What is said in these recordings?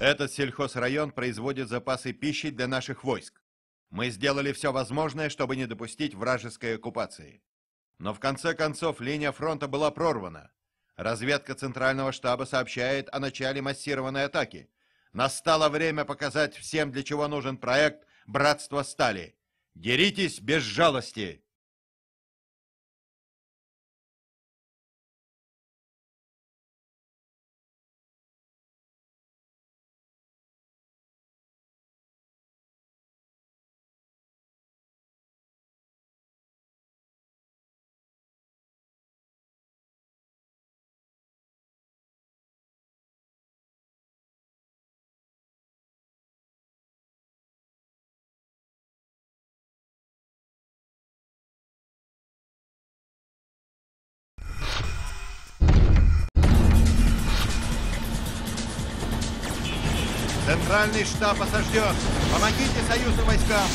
Этот сельхозрайон производит запасы пищи для наших войск. Мы сделали все возможное, чтобы не допустить вражеской оккупации. Но в конце концов линия фронта была прорвана. Разведка Центрального штаба сообщает о начале массированной атаки. Настало время показать всем, для чего нужен проект «Братство стали». Деритесь без жалости! Центральный штаб осажден. Помогите союзным войскам.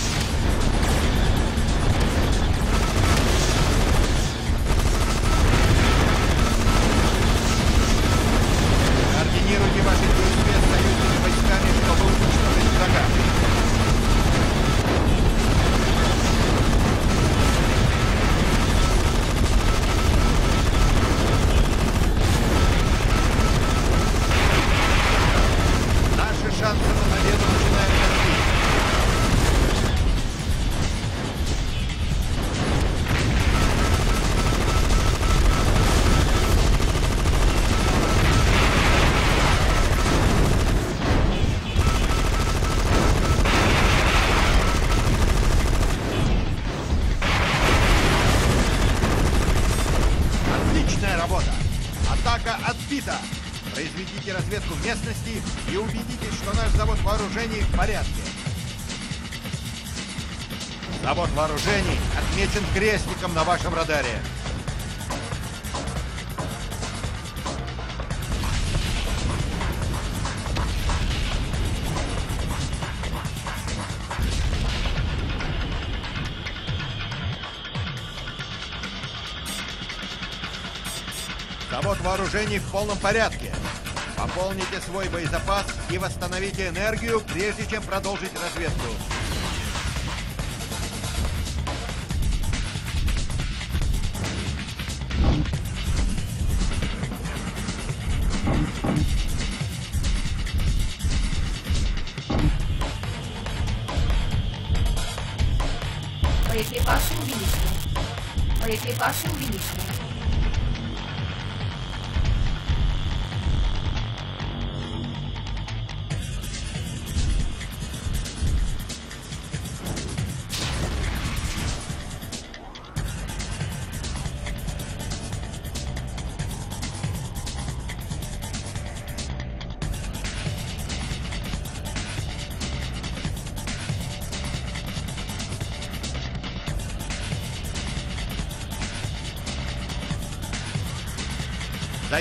Отмечен крестиком на вашем радаре. Завод вооружений в полном порядке. Пополните свой боезапас и восстановите энергию, прежде чем продолжить разведку. Боекипаж увеличен.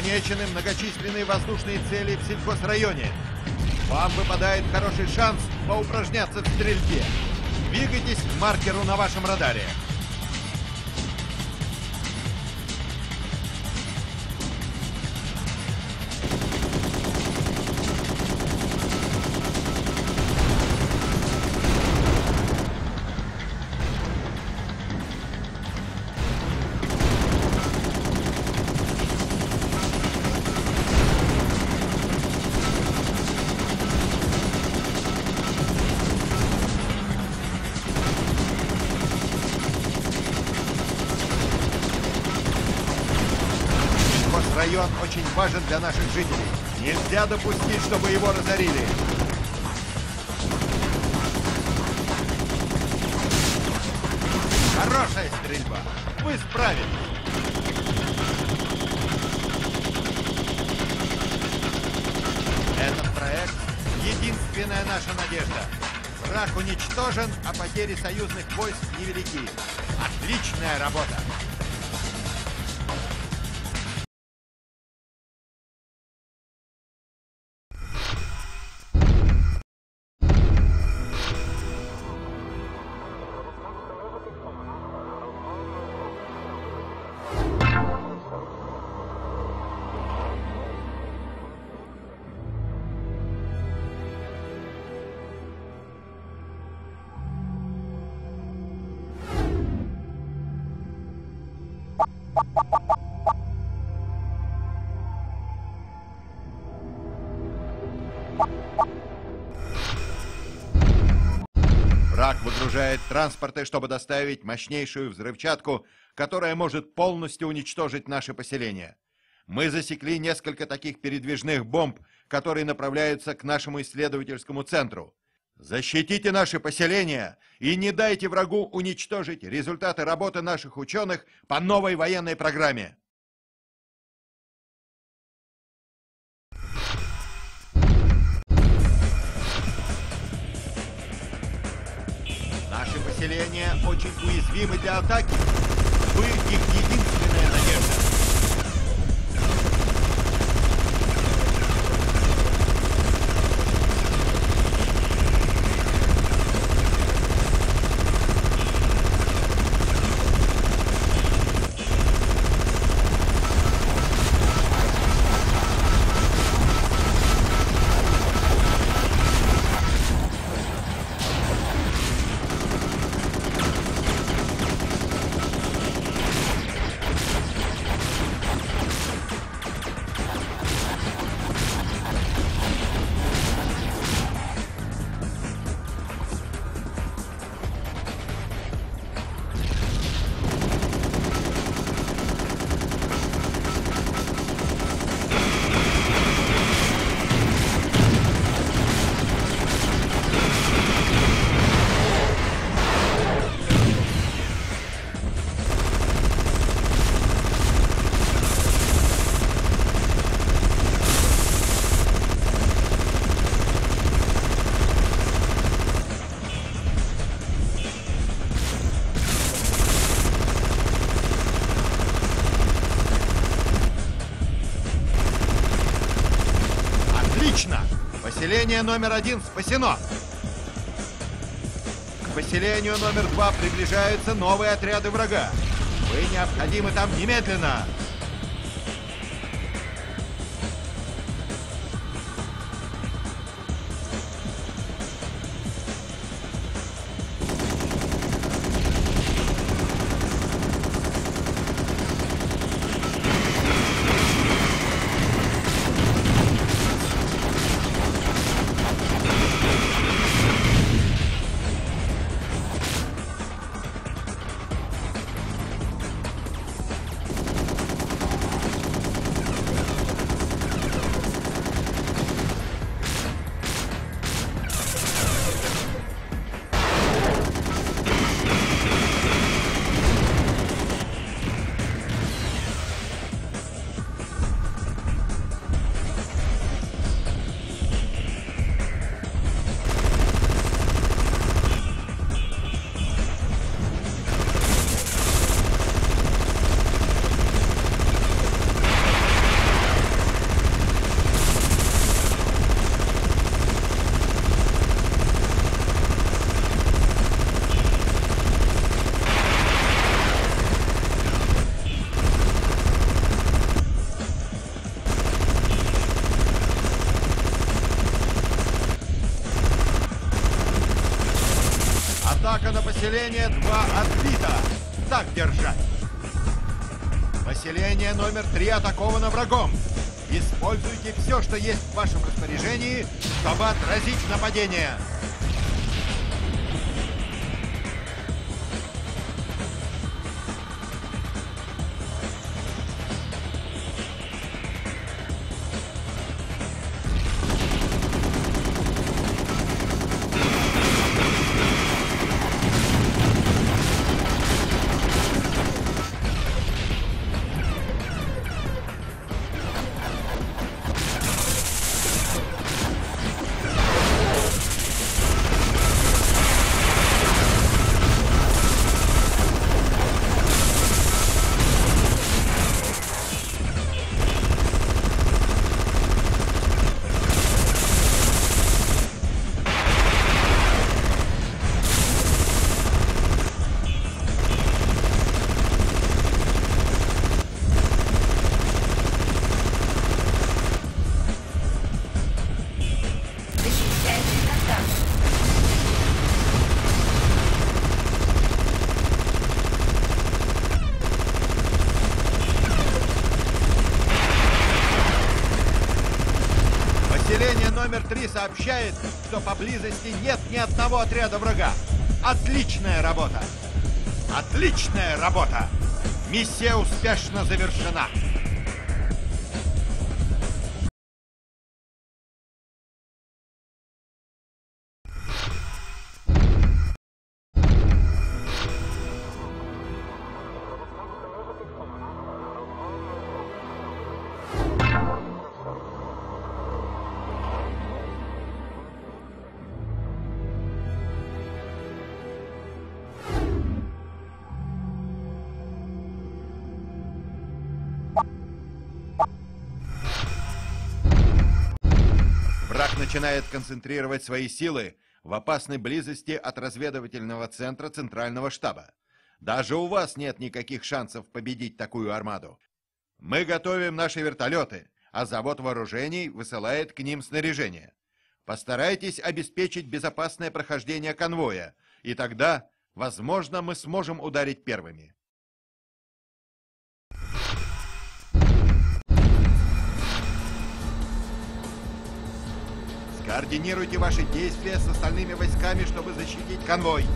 Замечены многочисленные воздушные цели в сельхозрайоне. Вам выпадает хороший шанс поупражняться в стрельбе. Двигайтесь к маркеру на вашем радаре. Важен для наших жителей. Нельзя допустить, чтобы его разорили. Хорошая стрельба. Вы справились. Этот проект — единственная наша надежда. Враг уничтожен, а потери союзных войск невелики. Отличная работа! Враг выгружает транспорты, чтобы доставить мощнейшую взрывчатку, которая может полностью уничтожить наше поселение. Мы засекли несколько таких передвижных бомб, которые направляются к нашему исследовательскому центру. Защитите наше поселение и не дайте врагу уничтожить результаты работы наших ученых по новой военной программе. Наши поселения очень уязвимы для атаки. Вы их единственная Поселение номер один спасено! К поселению номер два приближаются новые отряды врага. Вы необходимы там немедленно! Поселение 2 отбито. Так держать. Поселение номер 3 атаковано врагом. Используйте все, что есть в вашем распоряжении, чтобы отразить нападение. Номер 3 сообщает, что поблизости нет ни одного отряда врага. Отличная работа! Отличная работа! Миссия успешно завершена! Начинает концентрировать свои силы в опасной близости от разведывательного центра Центрального штаба. Даже у вас нет никаких шансов победить такую армаду. Мы готовим наши вертолеты, а завод вооружений высылает к ним снаряжение. Постарайтесь обеспечить безопасное прохождение конвоя, и тогда, возможно, мы сможем ударить первыми. Скоординируйте ваши действия с остальными войсками, чтобы защитить конвой.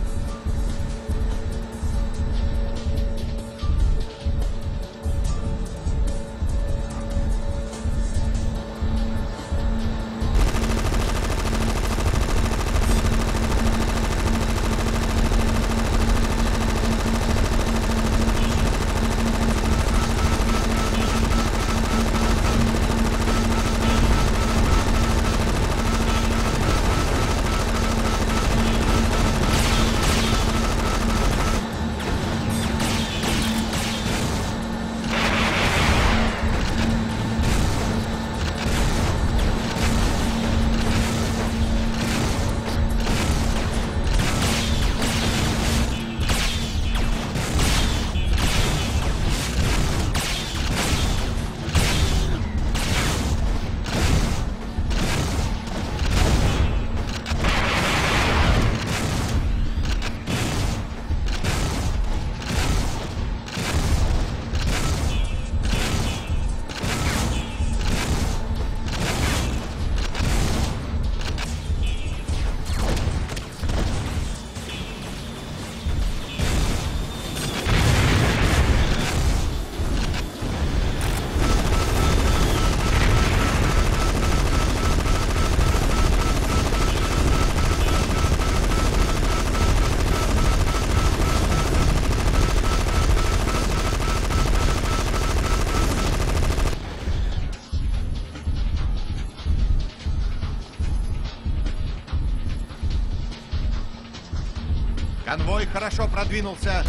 Конвой хорошо продвинулся.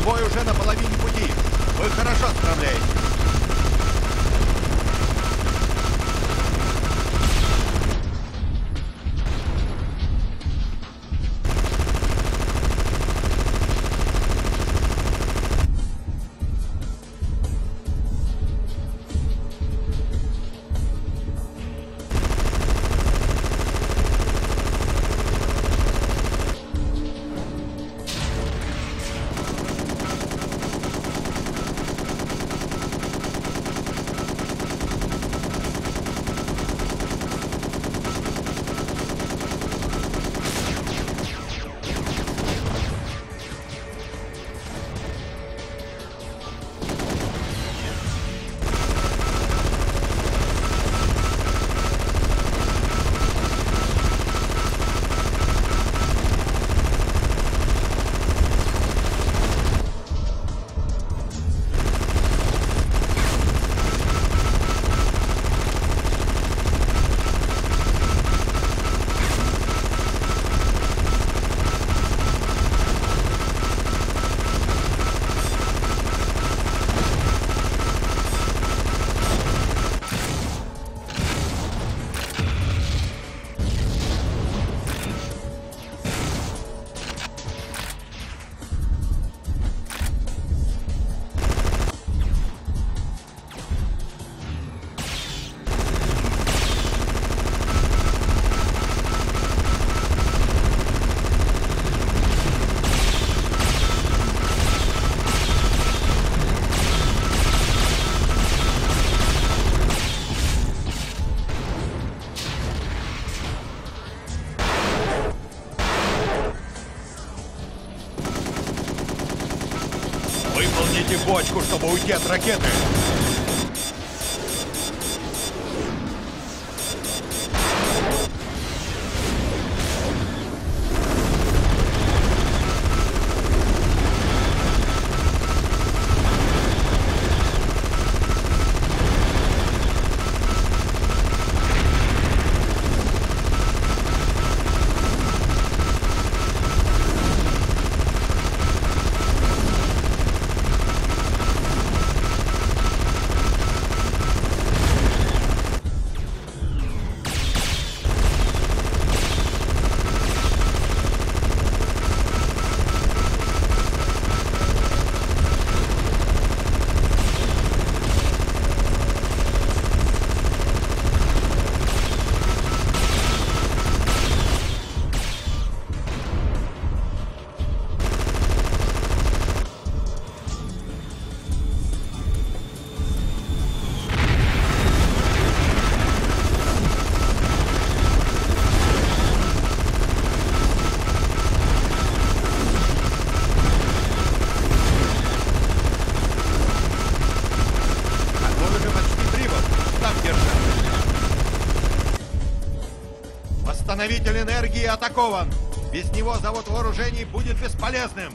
Конвой уже на половине пути. Вы хорошо справляетесь. Чтобы уйти от ракеты. Энергии атакован. Без него завод вооружений будет бесполезным.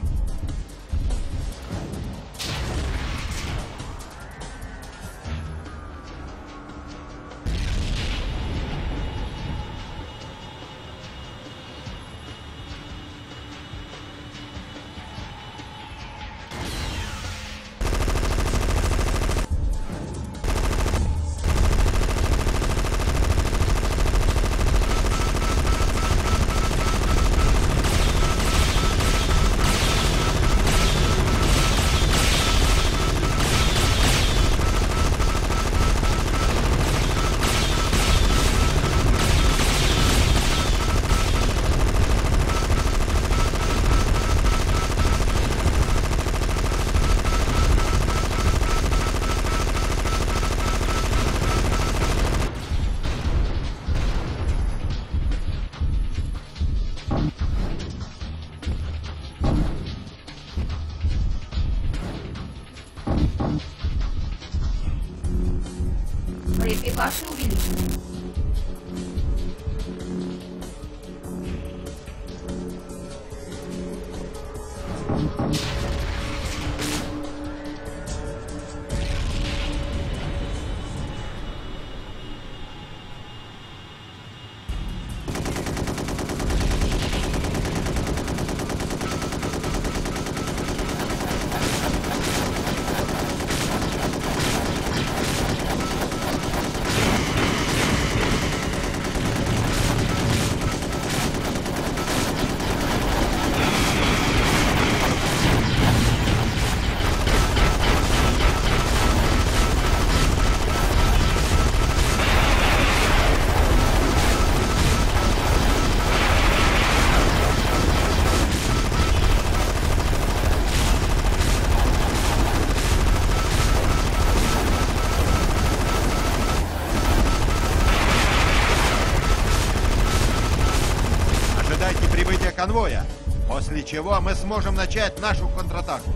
Конвоя, после чего мы сможем начать нашу контратаку.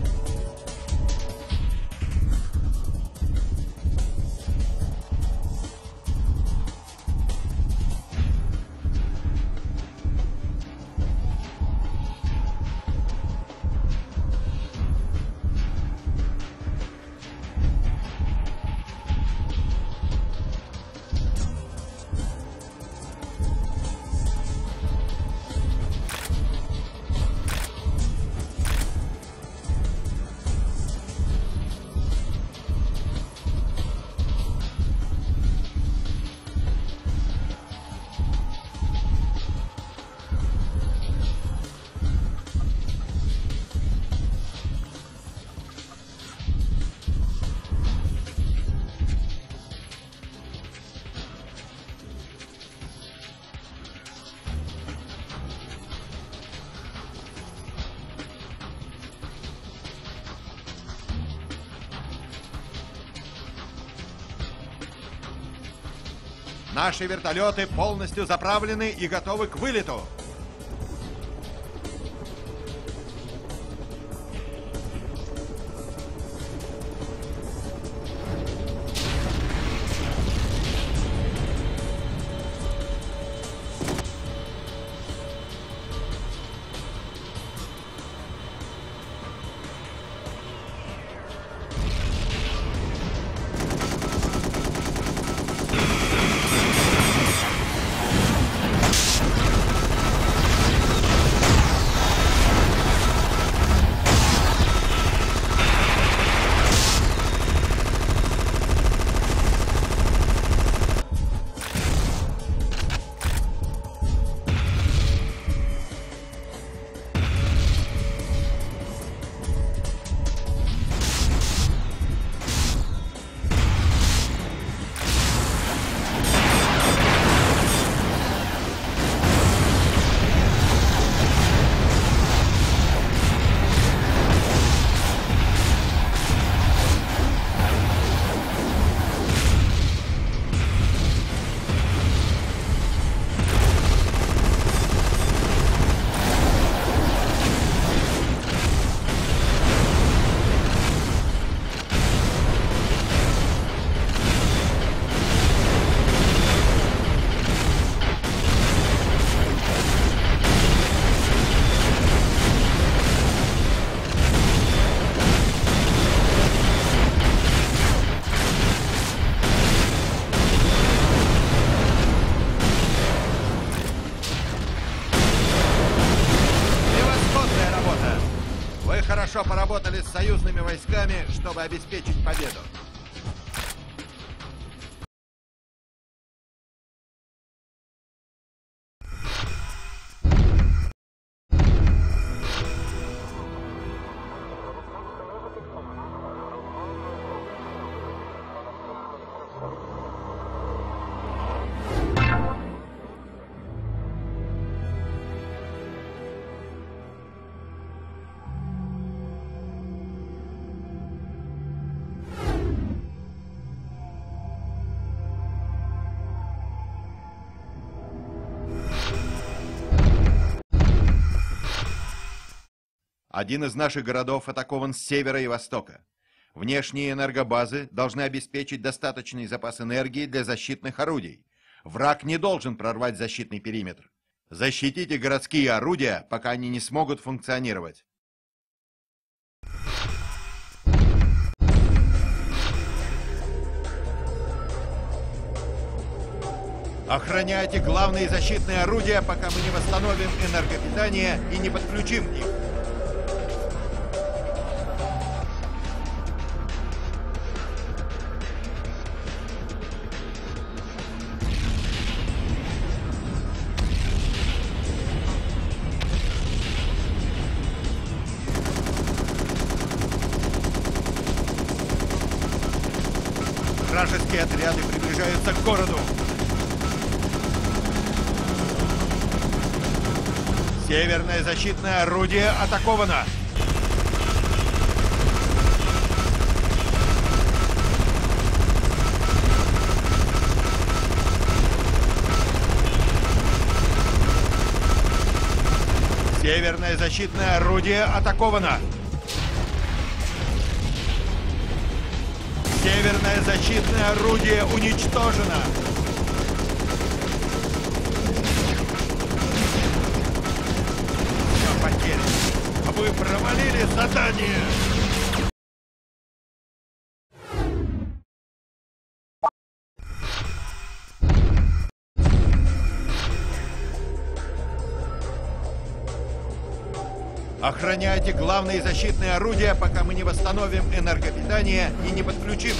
Наши вертолеты полностью заправлены и готовы к вылету. Хорошо поработали с союзными войсками, чтобы обеспечить победу. Один из наших городов атакован с севера и востока. Внешние энергобазы должны обеспечить достаточный запас энергии для защитных орудий. Враг не должен прорвать защитный периметр. Защитите городские орудия, пока они не смогут функционировать. Охраняйте главные защитные орудия, пока мы не восстановим энергопитание и не подключим их. Вражеские отряды приближаются к городу. Северное защитное орудие атаковано. Северное защитное орудие атаковано. Защитное орудие уничтожено. Все потеряно. Вы провалили задание. Охраняйте главные защитные орудия, пока мы не восстановим энергопитание и не подключим.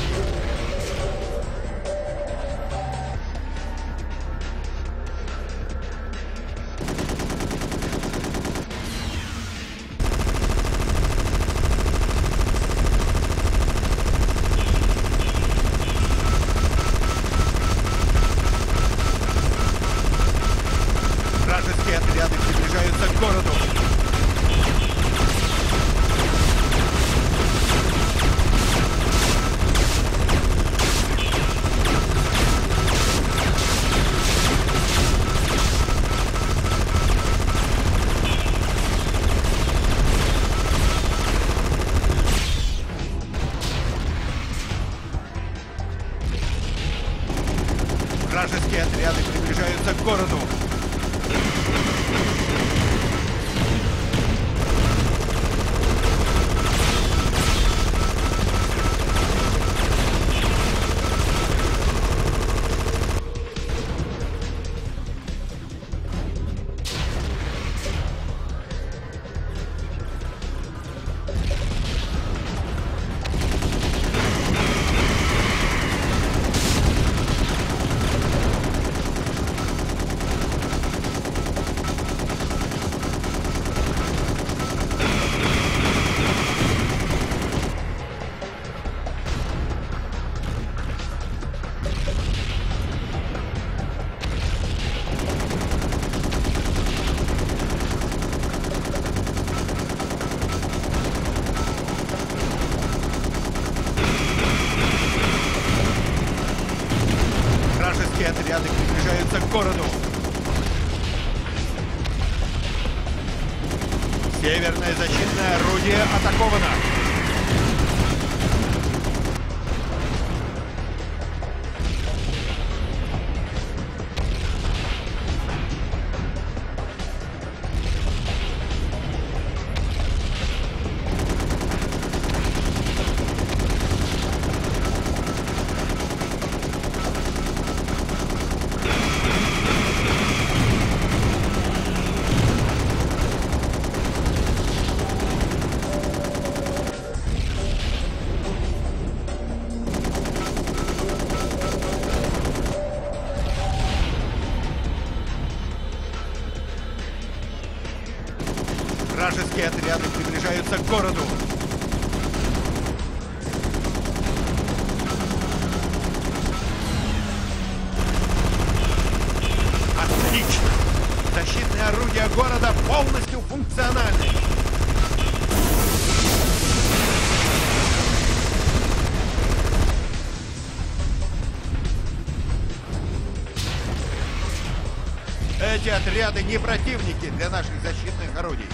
Эти отряды не противники для наших защитных орудий.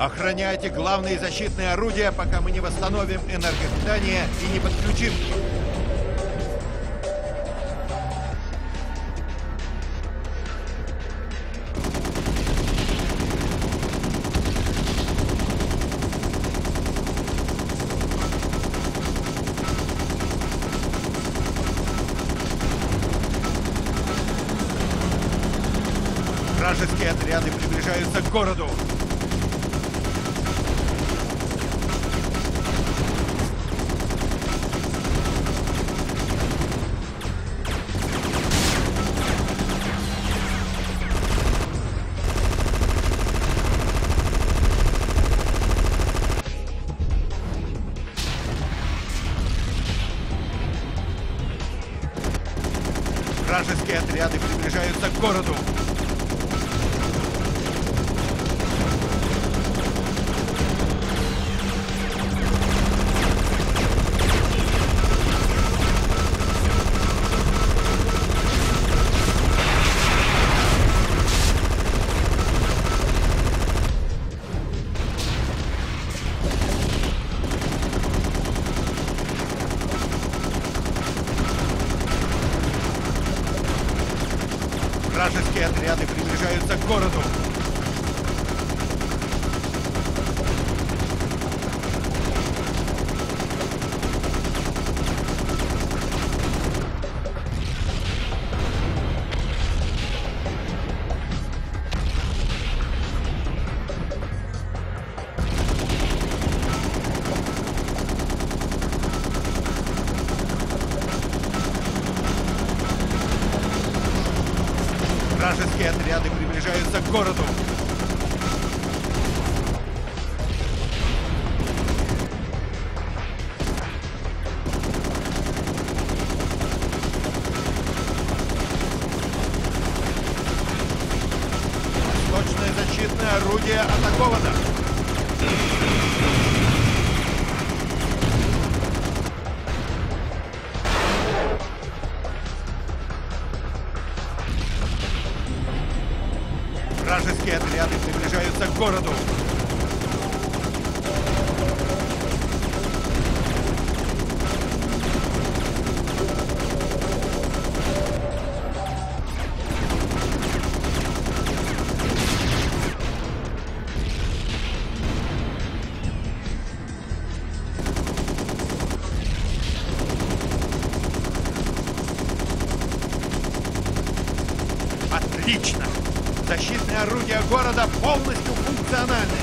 Охраняйте главные защитные орудия, пока мы не восстановим энергопитание и не подключим. города полностью функциональны.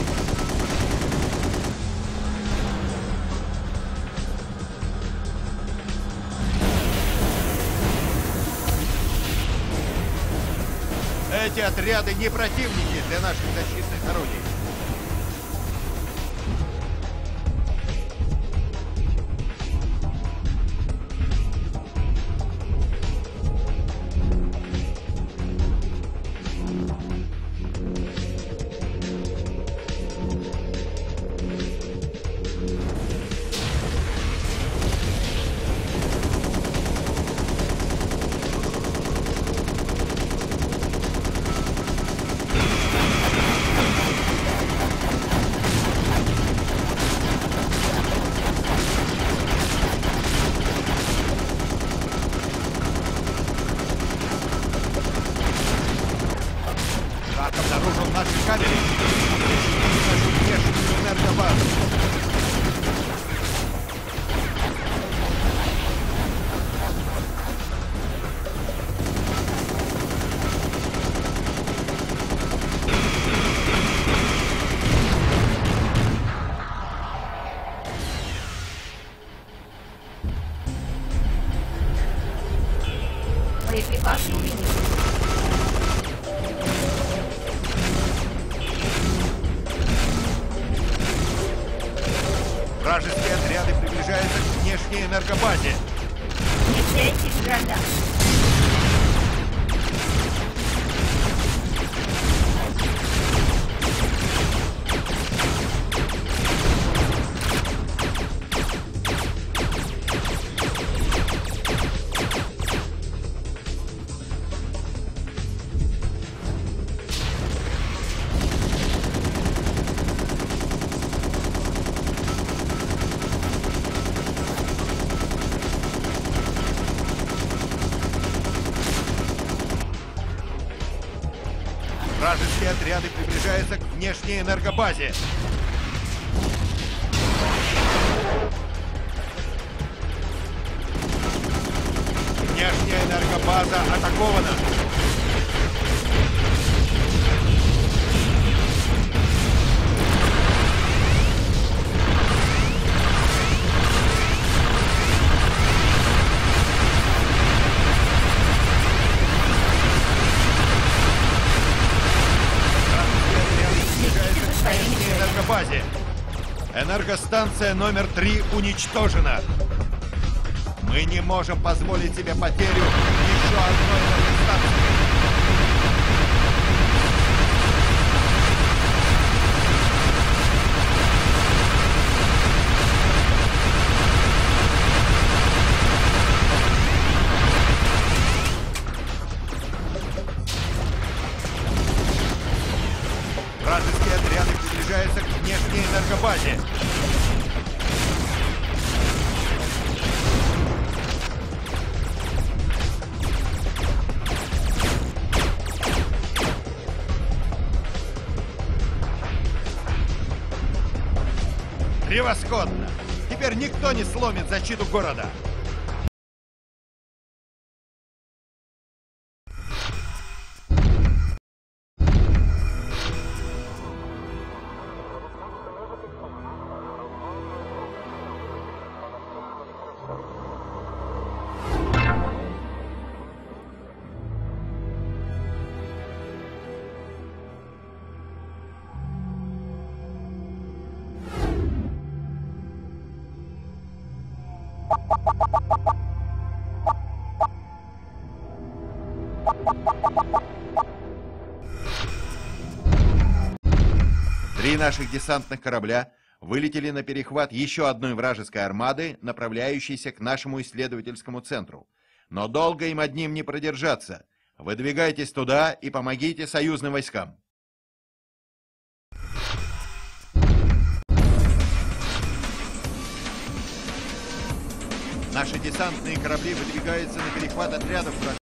Эти отряды не противники для наших защитных орудий. Внешней энергобазе. Энергостанция номер три уничтожена. Мы не можем позволить себе потерю еще одной энергостанции. Никто не сломит защиту города. Наших десантных корабля вылетели на перехват еще одной вражеской армады, направляющейся к нашему исследовательскому центру. Но долго им одним не продержаться. Выдвигайтесь туда и помогите союзным войскам. Наши десантные корабли выдвигаются на перехват отрядов врага.